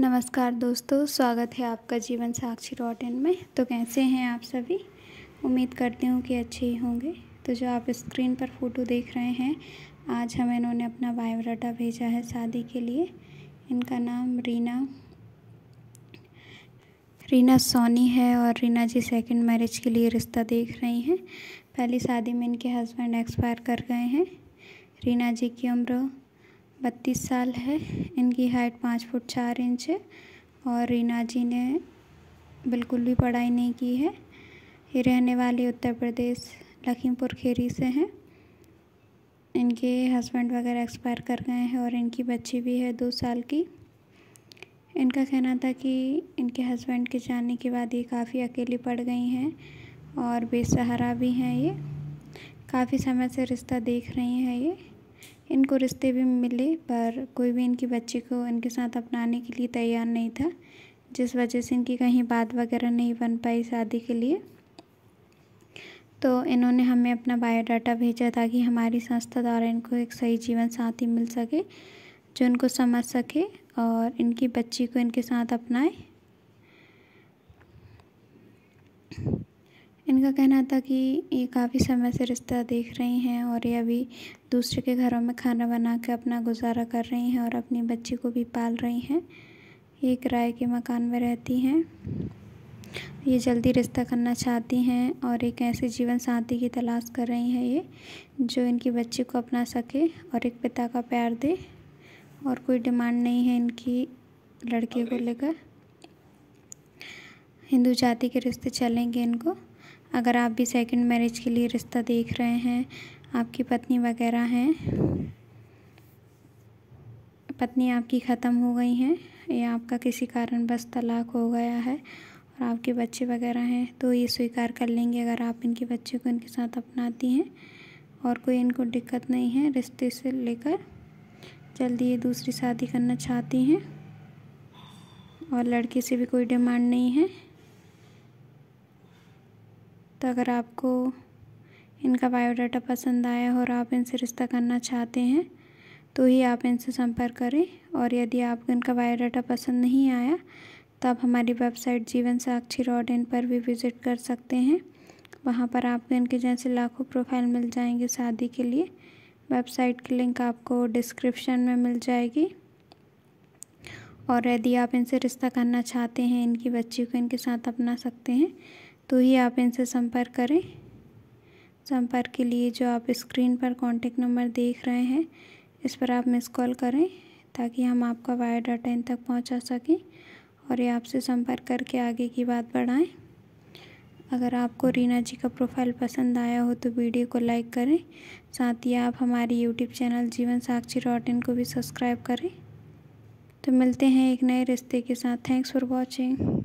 नमस्कार दोस्तों, स्वागत है आपका जीवन साक्षी डॉट इन में। तो कैसे हैं आप सभी? उम्मीद करती हूँ कि अच्छे ही होंगे। तो जो आप स्क्रीन पर फ़ोटो देख रहे हैं, आज हमें इन्होंने अपना बायोडाटा भेजा है शादी के लिए। इनका नाम रीना रीना सोनी है और रीना जी सेकंड मैरिज के लिए रिश्ता देख रही हैं। पहली शादी में इनके हस्बैंड एक्सपायर कर गए हैं। रीना जी की उम्र बत्तीस साल है। इनकी हाइट पाँच फुट चार इंच है और रीना जी ने बिल्कुल भी पढ़ाई नहीं की है। ये रहने वाले उत्तर प्रदेश, लखीमपुर खेरी से हैं। इनके हस्बैंड वगैरह एक्सपायर कर गए हैं और इनकी बच्ची भी है दो साल की। इनका कहना था कि इनके हस्बैंड के जाने के बाद ये काफ़ी अकेली पड़ गई हैं और बेसहारा भी हैं ये। काफ़ी समय से रिश्ता देख रही हैं ये। इनको रिश्ते भी मिले, पर कोई भी इनकी बच्ची को इनके साथ अपनाने के लिए तैयार नहीं था, जिस वजह से इनकी कहीं बात वगैरह नहीं बन पाई शादी के लिए। तो इन्होंने हमें अपना बायोडाटा भेजा ताकि हमारी संस्था द्वारा इनको एक सही जीवन साथी मिल सके, जो इनको समझ सके और इनकी बच्ची को इनके साथ अपनाए। इनका कहना था कि ये काफ़ी समय से रिश्ता देख रही हैं और ये अभी दूसरे के घरों में खाना बना के अपना गुजारा कर रही हैं और अपनी बच्ची को भी पाल रही हैं। ये किराए के मकान में रहती हैं। ये जल्दी रिश्ता करना चाहती हैं और एक ऐसे जीवन साथी की तलाश कर रही हैं ये, जो इनकी बच्ची को अपना सके और एक पिता का प्यार दे और कोई डिमांड नहीं है इनकी लड़के को लेकर। हिंदू जाति के रिश्ते चलेंगे इनको। अगर आप भी सेकंड मैरिज के लिए रिश्ता देख रहे हैं, आपकी पत्नी वगैरह हैं, पत्नी आपकी ख़त्म हो गई हैं, या आपका किसी कारण बस तलाक हो गया है, और आपके बच्चे वगैरह हैं तो ये स्वीकार कर लेंगे अगर आप इनके बच्चे को इनके साथ अपनाती हैं, और कोई इनको दिक्कत नहीं है, रिश्ते से लेकर जल्दी ये दूसरी शादी करना चाहती हैं, और लड़के से भी कोई डिमांड नहीं है। तो अगर आपको इनका बायोडाटा पसंद आया और आप इनसे रिश्ता करना चाहते हैं तो ही आप इनसे संपर्क करें। और यदि आपको इनका बायोडाटा पसंद नहीं आया तो आप हमारी वेबसाइट जीवन साक्षी डॉट इन पर भी विज़िट कर सकते हैं। वहाँ पर आपको इनके जैसे लाखों प्रोफ़ाइल मिल जाएँगे शादी के लिए। वेबसाइट की लिंक आपको डिस्क्रिप्शन में मिल जाएगी। और यदि आप इनसे रिश्ता करना चाहते हैं, इनकी बच्ची को इनके साथ अपना सकते हैं तो ही आप इनसे संपर्क करें। संपर्क के लिए जो आप स्क्रीन पर कॉन्टेक्ट नंबर देख रहे हैं, इस पर आप मिस कॉल करें ताकि हम आपका वायर बायोडाटा इन तक पहुँचा सकें और ये आपसे संपर्क करके आगे की बात बढ़ाएँ। अगर आपको रीना जी का प्रोफ़ाइल पसंद आया हो तो वीडियो को लाइक करें, साथ ही आप हमारी यूट्यूब चैनल जीवन साक्षी डॉट इन को भी सब्सक्राइब करें। तो मिलते हैं एक नए रिश्ते के साथ। Thanks for watching.